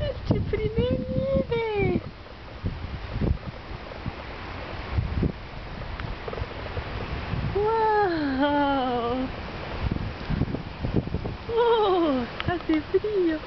Este primeiro Uau! Oh, tá frio.